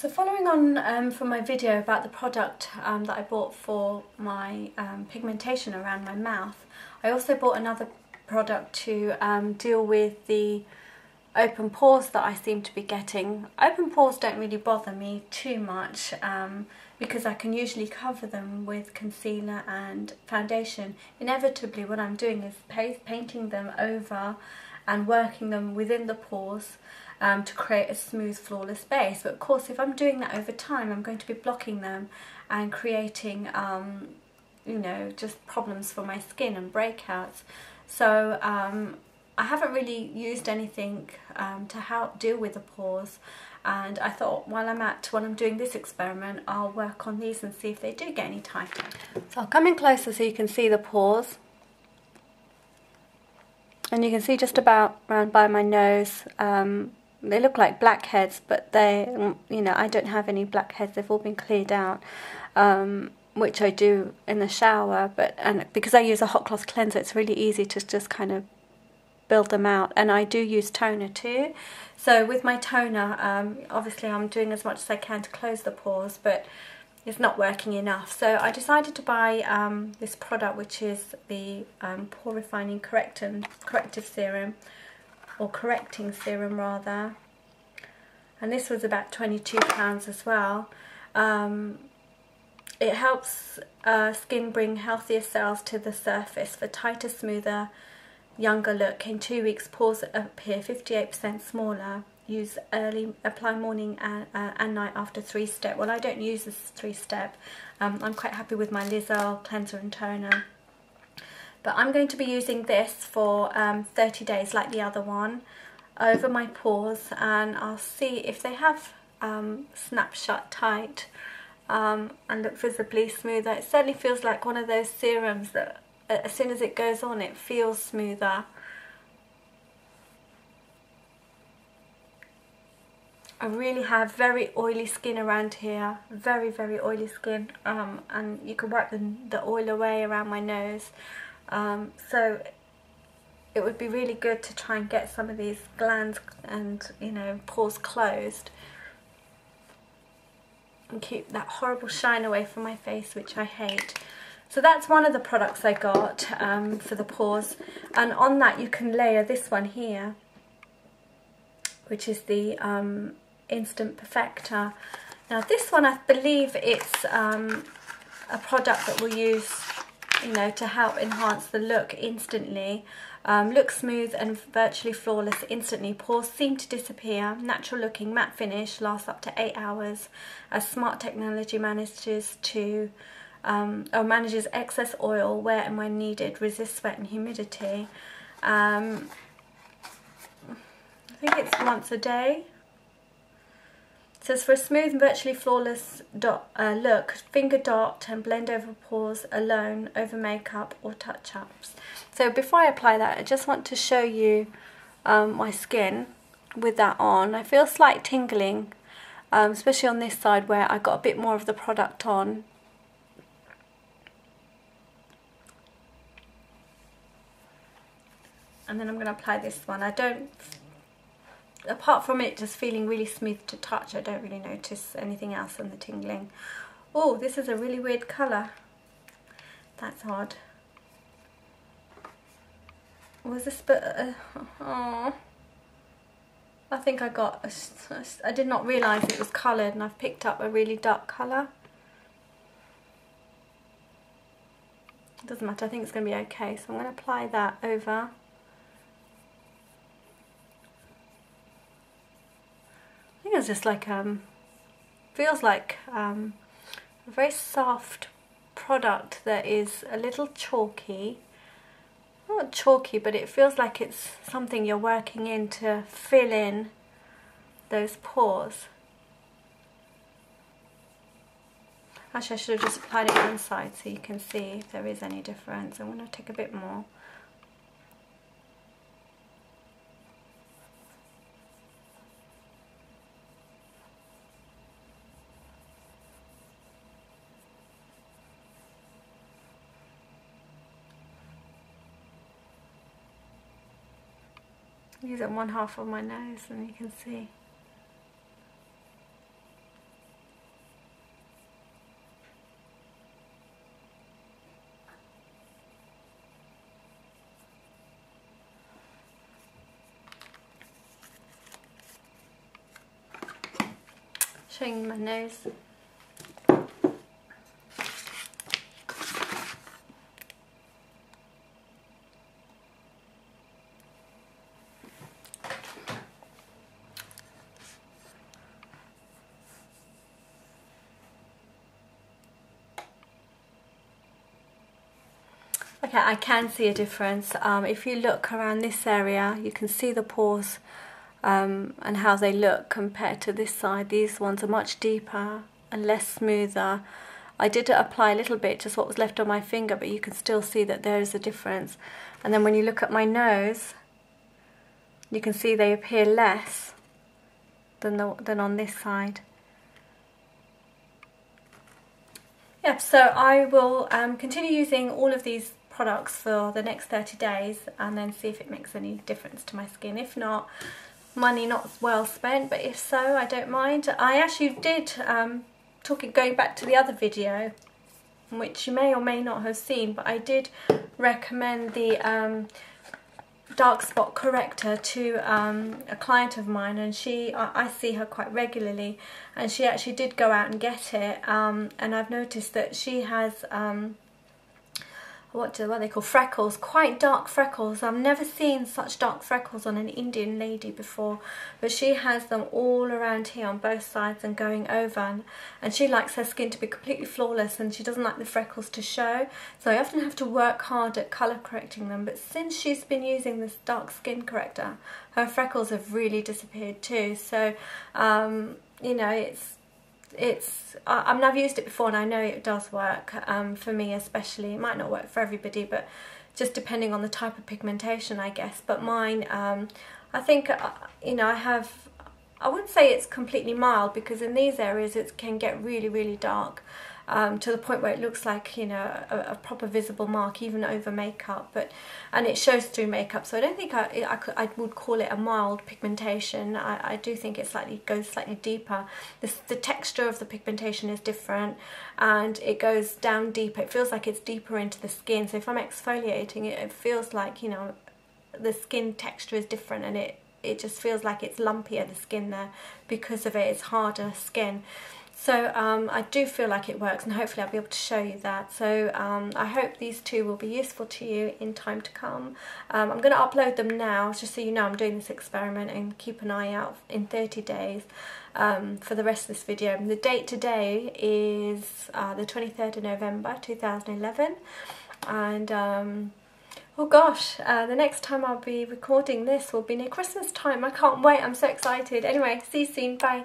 So following on um, from my video about the product um, that I bought for my um, pigmentation around my mouth, I also bought another product to um, deal with the open pores that I seem to be getting. Open pores don't really bother me too much um, because I can usually cover them with concealer and foundation. Inevitably what I'm doing is painting them over and working them within the pores um, to create a smooth flawless base. But of course if I'm doing that over time I'm going to be blocking them and creating um, you know just problems for my skin and breakouts. So um, I haven't really used anything um, to help deal with the pores. And I thought while I'm at when I'm doing this experiment I'll work on these and see if they do get any tighter. So I'll come in closer so you can see the pores and you can see just about around by my nose um, they look like blackheads but they you know I don't have any blackheads. They've all been cleared out um, which I do in the shower but and because I use a hot cloth cleanser it's really easy to just kind of build them out. And I do use toner too. So with my toner um, obviously I'm doing as much as I can to close the pores but it's not working enough. So I decided to buy um, this product which is the um, Pore Refining Correctant, Corrective Serum or Correcting Serum rather and this was about £22 as well. Um, it helps uh, skin bring healthier cells to the surface for tighter, smoother, younger look. In two weeks, pores appear 58% smaller use early, apply morning and, uh, and night after three step. Well, I don't use this three step. Um, I'm quite happy with my Liz Earle cleanser and toner. But I'm going to be using this for um, 30 days like the other one over my pores and I'll see if they have um, snapshot tight um, and look visibly smoother. It certainly feels like one of those serums that as soon as it goes on it feels smoother. I really have very oily skin around here, very very oily skin um, and you can wipe the, the oil away around my nose um, so it would be really good to try and get some of these glands and you know pores closed and keep that horrible shine away from my face which I hate. So that's one of the products I got um, for the pores and on that you can layer this one here which is the um, Instant Perfector. Now this one I believe it's um, a product that we'll use you know to help enhance the look instantly. Um, look smooth and virtually flawless instantly. Pores seem to disappear. Natural looking matte finish lasts up to 8 hours as smart technology manages to um, or manages excess oil where and when needed, resist sweat and humidity. Um, I think it's once a day says for a smooth and virtually flawless dot, uh, look, finger dot and blend over pores alone over makeup or touch-ups. So before I apply that, I just want to show you um, my skin with that on. I feel slight tingling, um, especially on this side where I got a bit more of the product on. And then I'm going to apply this one. I don't apart from it just feeling really smooth to touch, I don't really notice anything else in the tingling. Oh, this is a really weird colour. That's odd. Was this but uh, oh. I think I got, a, I did not realise it was coloured and I've picked up a really dark colour. It doesn't matter, I think it's going to be okay. So I'm going to apply that over it's just like um feels like um, a very soft product that is a little chalky. Not chalky but it feels like it's something you're working in to fill in those pores. Actually I should have just applied it one side so you can see if there is any difference. I'm going to take a bit more Using one half of my nose and you can see. Showing my nose. Okay, I can see a difference. Um, if you look around this area, you can see the pores um, and how they look compared to this side. These ones are much deeper and less smoother. I did apply a little bit, just what was left on my finger, but you can still see that there is a difference. And then when you look at my nose, you can see they appear less than, the, than on this side. Yeah, so I will um, continue using all of these products for the next 30 days and then see if it makes any difference to my skin. If not, money not well spent, but if so, I don't mind. I actually did, um, talking, going back to the other video, which you may or may not have seen, but I did recommend the um, dark spot corrector to um, a client of mine and she I, I, see her quite regularly and she actually did go out and get it um, and I've noticed that she has um, what do what they call freckles, quite dark freckles. I've never seen such dark freckles on an Indian lady before, but she has them all around here on both sides and going over, and, she likes her skin to be completely flawless, and she doesn't like the freckles to show. So I often have to work hard at colour correcting them. But since she's been using this dark skin corrector, her freckles have really disappeared too. So um, you know, it's it's I, mean I've used it before and I know it does work um, for me especially. It might not work for everybody but just depending on the type of pigmentation I guess. But mine um, I think uh, you know I have I wouldn't say it's completely mild because in these areas it can get really really dark um, to the point where it looks like you know a, a, proper visible mark even over makeup but and it shows through makeup so I don't think I, I, could, I would call it a mild pigmentation. I, I do think it slightly goes slightly deeper. The, the texture of the pigmentation is different and it goes down deeper. It feels like it's deeper into the skin. So if I'm exfoliating it it feels like you know the skin texture is different and it it just feels like it's lumpier the skin there because of it it's harder skin so um, I do feel like it works and hopefully I'll be able to show you that. So um, I hope these two will be useful to you in time to come. Um, I'm going to upload them now just so you know I'm doing this experiment and keep an eye out in 30 days um, for the rest of this video. And the date today is uh, the 23rd of November 2011 and um, Oh gosh, uh, the next time I'll be recording this will be near Christmas time. I can't wait, I'm so excited. Anyway, see you soon, bye.